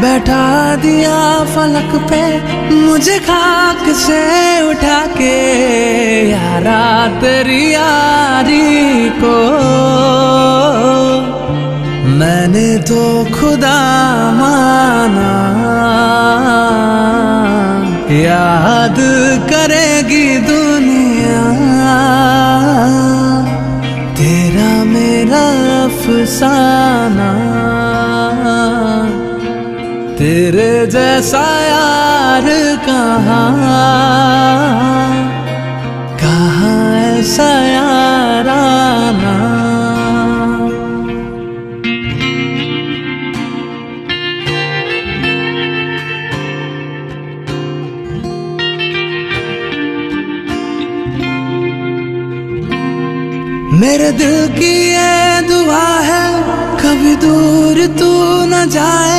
बैठा दिया फलक पे, मुझे खाक से उठा के, यारा तेरी यारी को। मैंने तो खुदा माना, याद करेगी दुनिया। तेरा मेरा अफसाना तेरे जैसा यार कहाँ? मेरे दिल की ये दुआ है, कभी दूर तू न जाए।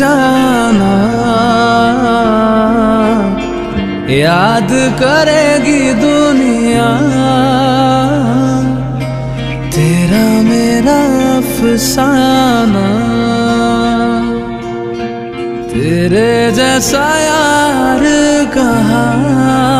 जाना। याद करेगी दुनिया। तेरा मेरा अफसाना। तेरे जैसा यार कहाँ।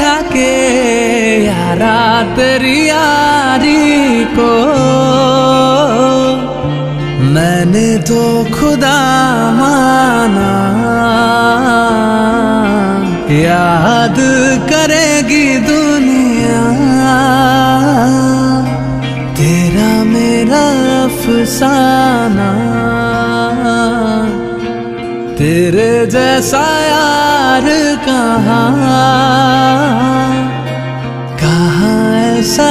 उठा के यारा तेरी यारी को। मैंने तो खुदा माना, याद करेगी दुनिया। तेरा मेरा अफसाना तेरे जैसा यार कहाँ? कहाँ ऐसा